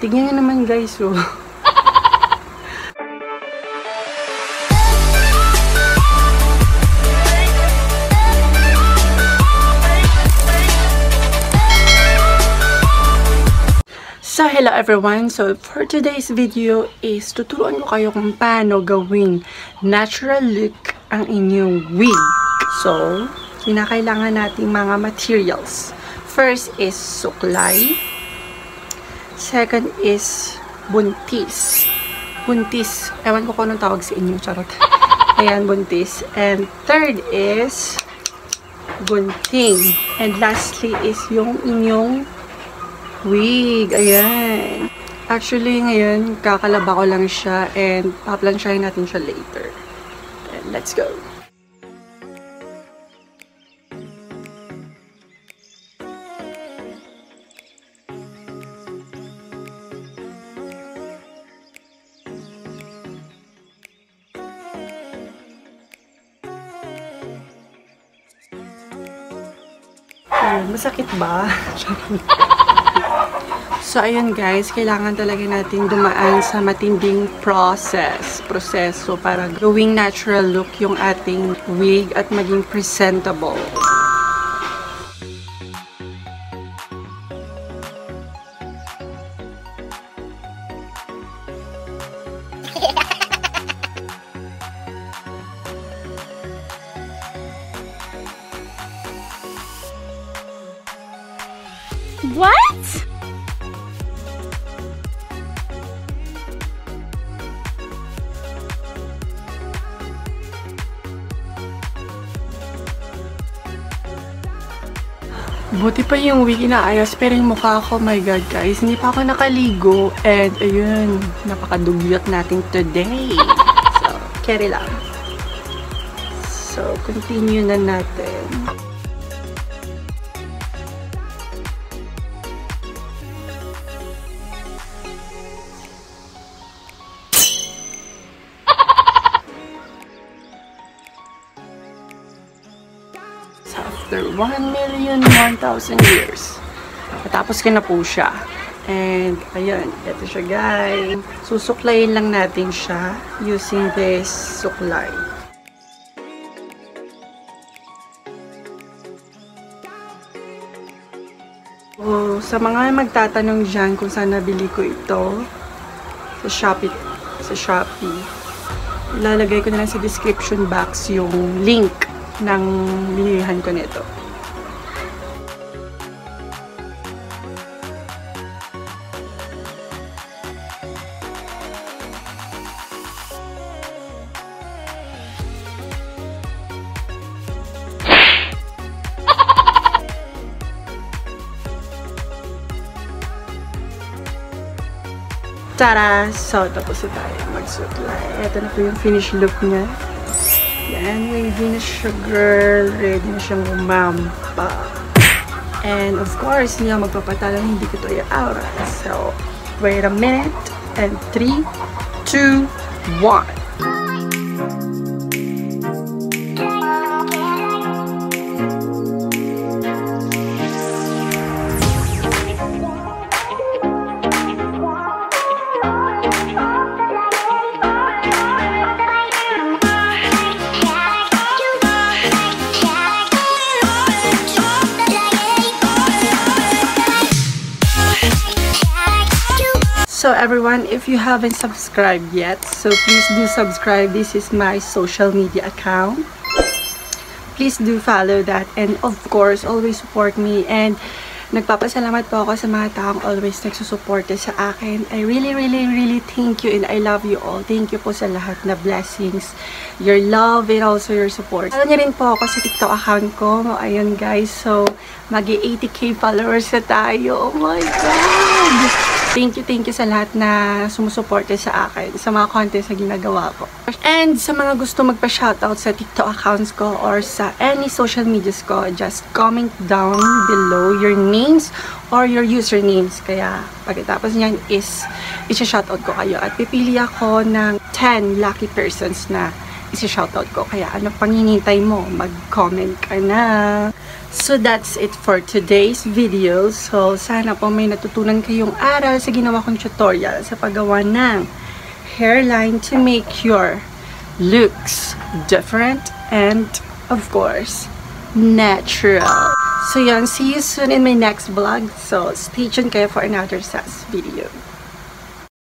Tignan nyo naman guys, oh. So, hello everyone! So, for today's video is tuturuan ko kayo kung paano gawing natural look ang inyong wig. So, kinakailangan nating mga materials. First is suklay. Second is buntis. Buntis. Ewan ko kung anong tawag sa inyo. Charot. Ayan, buntis. And third is gunting. And lastly is yung inyong wig. Ayan. Actually, ngayon, kakalaba ko lang siya and paplansyahin natin siya later. And let's go. Ayun, masakit ba? So, ayun guys, kailangan talaga natin dumaan sa matinding process, proseso para gawing natural look yung ating wig at maging presentable. What? Buti pa yung wig inaayos, pero yung mukha ko, my god guys, hindi pa ako nakaligo. And ayun, napakadugyot natin today. So, carry lang. So, continue na natin. After 1 million 1,000 years, natapos ko na po siya. And, ayun, ito siya guys. Susuklayin lang natin siya using this suklay. So, sa mga magtatanong dyan kung saan nabili ko ito, sa Shopee, sa Shopee, ilalagay ko na lang sa description box yung link ng binilihan ko nito. Tara! So, tapos na tayo magsuklay. Ito na po yung finished look niya. Yan, ready na siya, girl. Ready na siyang umampa. And of course, hindi ako magpapatalo, hindi ko to i-aura. So, wait a minute. And 3, 2, 1. So everyone, if you haven't subscribed yet, so please do subscribe. This is my social media account. Please do follow that and of course, always support me and nagpapasalamat po ako sa mga taong always nagsusuporta sa akin. I really, really, really thank you and I love you all. Thank you po sa lahat na blessings, your love and also your support. Follow niyo rin po ako sa TikTok account ko. Ayun guys, so magi 80k followers na tayo. Oh my God! Thank you, thank you sa lahat na sumusuporta sa akin, sa mga contents na ginagawa ko. And sa mga gusto magpa-shoutout sa TikTok accounts ko or sa any social medias ko, just comment down below your names or your usernames. Kaya pagkatapos niyan is isa-shoutout ko kayo. At pipili ako ng 10 lucky persons na isi-shoutout ko. Kaya ano pang hinintay mo? Mag-comment ka na. So that's it for today's video. So sana po may natutunan kayong aral sa ginawa kong tutorial sa paggawa ng hairline to make your looks different and of course natural. So yun, see you soon in my next vlog. So stay tuned kayo for another SAS video.